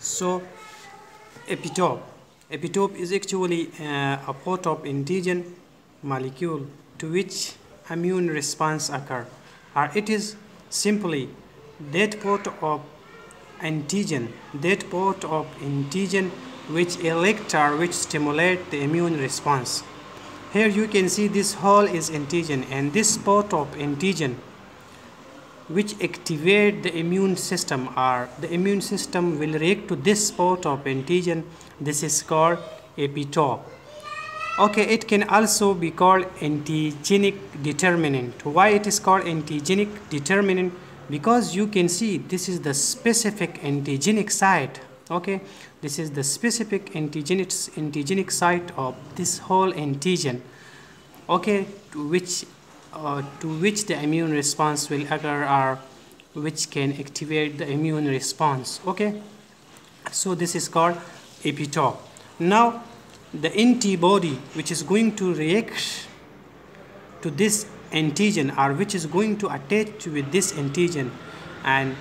So epitope. Epitope is actually uh, a part of antigen molecule to which immune response occur. Or it is simply that part of antigen, that part of antigen which elect or which stimulate the immune response. Here you can see this whole is antigen and this part of antigen which activate the immune system or the immune system will react to this part of antigen. This is called epitope. Okay it can also be called antigenic determinant. Why it is called antigenic determinant? Because you can see this is the specific antigenic site. Okay this is the specific antigenic antigenic site of this whole antigen. Okay which uh, to which the immune response will occur or which can activate the immune response okay? So this is called epitope. Now the antibody which is going to react to this antigen or which is going to attach with this antigen and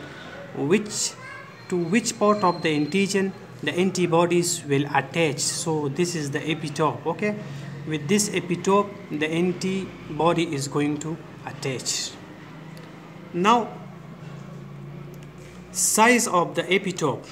which to which part of the antigen the antibodies will attach. So this is the epitope okay with this epitope the antibody is going to attach. Now size of the epitope.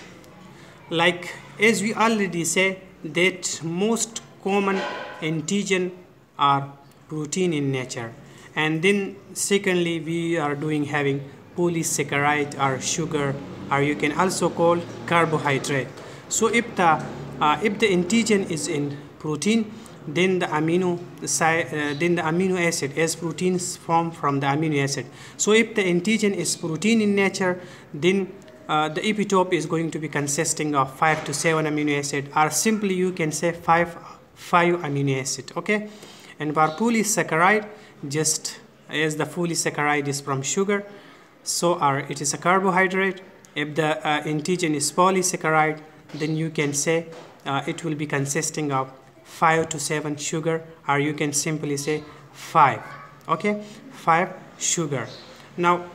Like as we already say that most common antigen are protein in nature. And then secondly we are doing having polysaccharide or sugar or you can also call carbohydrate. So if the uh, if the antigen is in protein then the amino uh, then the amino acid as proteins form from the amino acid. So if the antigen is protein in nature then uh, the epitope is going to be consisting of 5 to 7 amino acid or simply you can say 5 5 amino acid okay? And for polysaccharide just as the polysaccharide is from sugar so or it is a carbohydrate. If the uh, antigen is polysaccharide then you can say uh, it will be consisting of 5 to 7 sugar or you can simply say 5 okay? 5 sugar. Now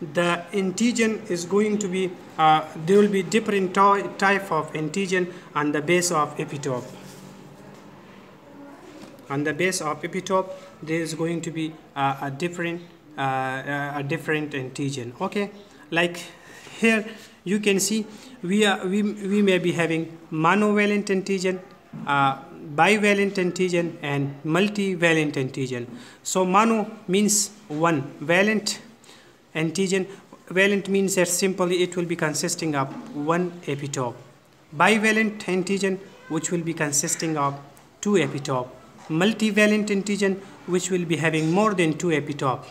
the antigen is going to be uh, there will be different type of antigen on the base of epitope. On the base of epitope there is going to be uh, a different uh, a different antigen okay? Like here you can see we are we, we may be having monovalent antigen uh, bivalent antigen and multivalent antigen. So mono means one, valent antigen, valent means that simply it will be consisting of one epitope. Bivalent antigen which will be consisting of two epitope. Multivalent antigen which will be having more than two epitope.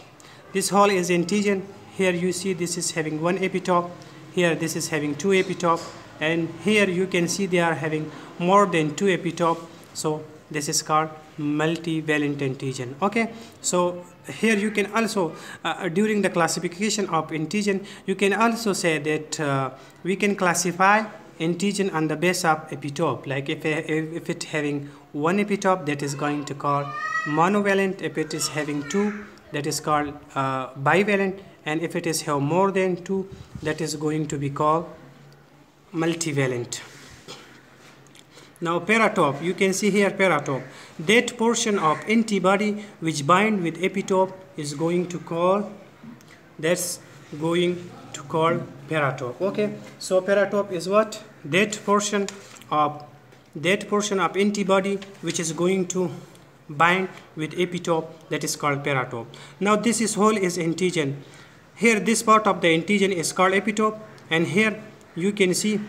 This whole is antigen. Here you see this is having one epitope. Here this is having two epitope and here you can see they are having more than two epitope. So this is called multivalent antigen. Okay? So here you can also uh, during the classification of antigen you can also say that uh, we can classify antigen on the base of epitope. Like if, if, if it having one epitope that is going to call monovalent. If it is having two that is called uh, bivalent. And if it is have more than two that is going to be called multivalent now paratope, you can see here paratope. That portion of antibody which bind with epitope is going to call, that's going to call paratope. Okay, so paratope is what? That portion of that portion of antibody which is going to bind with epitope that is called paratope. Now this is whole is antigen. Here this part of the antigen is called epitope and here you can see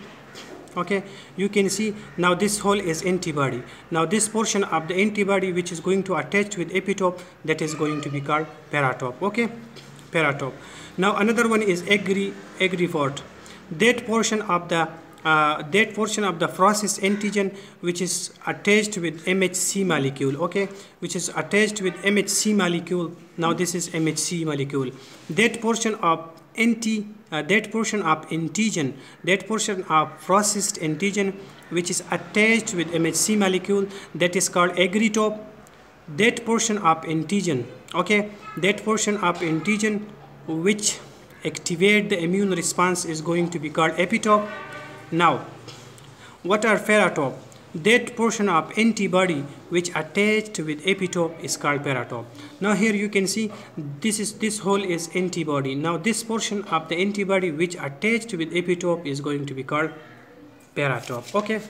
okay you can see now this whole is antibody. Now this portion of the antibody which is going to attach with epitope that is going to be called paratope okay? Paratope. Now another one is agri agrifort that portion of the uh, that portion of the process antigen which is attached with MHC molecule okay? Which is attached with MHC molecule. Now this is MHC molecule. That portion of anti uh, that portion of antigen that portion of processed antigen which is attached with MHC molecule that is called aggretope. That portion of antigen okay that portion of antigen which activate the immune response is going to be called epitope. Now what are paratope that portion of antibody which attached with epitope is called paratope now here you can see this is this whole is antibody now this portion of the antibody which attached with epitope is going to be called paratope okay.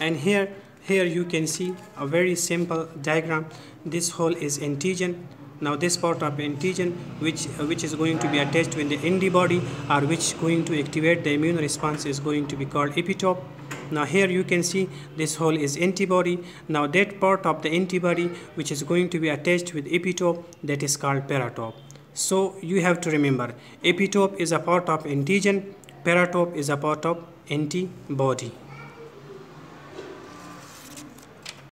And here here you can see a very simple diagram. This whole is antigen. Now this part of antigen which uh, which is going to be attached with the antibody or which going to activate the immune response is going to be called epitope now here you can see this whole is antibody. Now that part of the antibody which is going to be attached with epitope that is called paratope so you have to remember epitope is a part of antigen paratope is a part of antibody